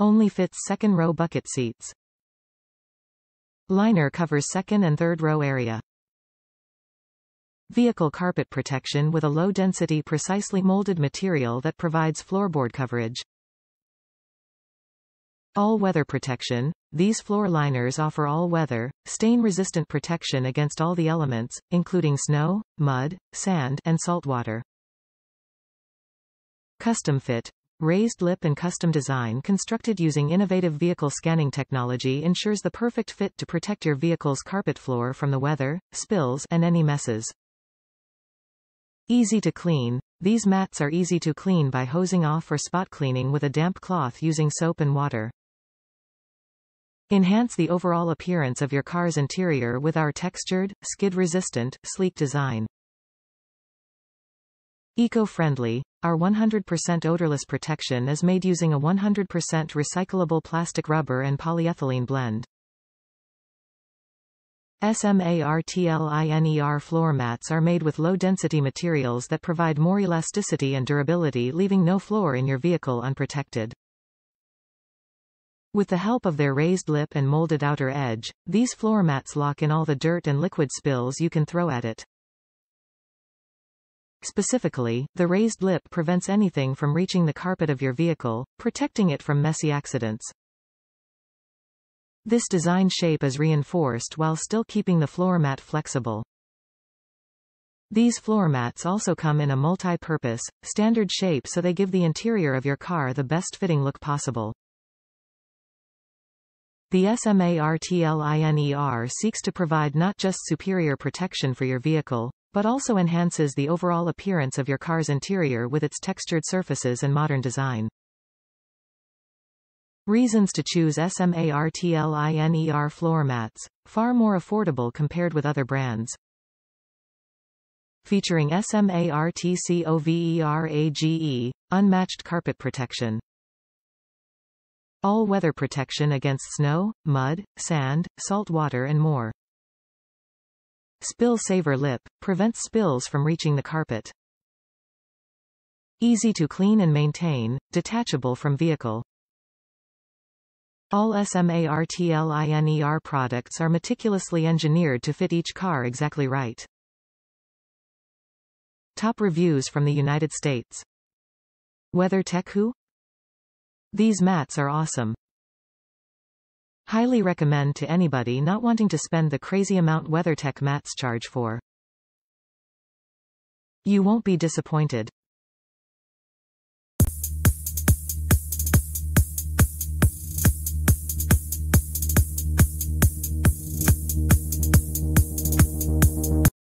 Only fits second row bucket seats. Liner covers second and third row area. Vehicle carpet protection with a low-density precisely molded material that provides floorboard coverage. All-weather protection. These floor liners offer all-weather, stain-resistant protection against all the elements, including snow, mud, sand, and saltwater. Custom fit. Raised lip and custom design constructed using innovative vehicle scanning technology ensures the perfect fit to protect your vehicle's carpet floor from the weather, spills, and any messes. Easy to clean. These mats are easy to clean by hosing off or spot cleaning with a damp cloth using soap and water. Enhance the overall appearance of your car's interior with our textured, skid-resistant, sleek design. Eco-friendly. Our 100% odorless protection is made using a 100% recyclable plastic rubber and polyethylene blend. SMARTLINER floor mats are made with low-density materials that provide more elasticity and durability leaving no floor in your vehicle unprotected. With the help of their raised lip and molded outer edge, these floor mats lock in all the dirt and liquid spills you can throw at it. Specifically, the raised lip prevents anything from reaching the carpet of your vehicle, protecting it from messy accidents. This design shape is reinforced while still keeping the floor mat flexible. These floor mats also come in a multi-purpose, standard shape so they give the interior of your car the best fitting look possible. The SMARTLINER seeks to provide not just superior protection for your vehicle, but also enhances the overall appearance of your car's interior with its textured surfaces and modern design. Reasons to choose SMARTLINER floor mats. Far more affordable compared with other brands. Featuring SMARTCOVERAGE, unmatched carpet protection. All-weather protection against snow, mud, sand, salt water and more. Spill Saver Lip, prevents spills from reaching the carpet. Easy to clean and maintain, detachable from vehicle. All SMARTLINER products are meticulously engineered to fit each car exactly right. Top reviews from the United States. WeatherTech Who? These mats are awesome. Highly recommend to anybody not wanting to spend the crazy amount WeatherTech mats charge for. You won't be disappointed.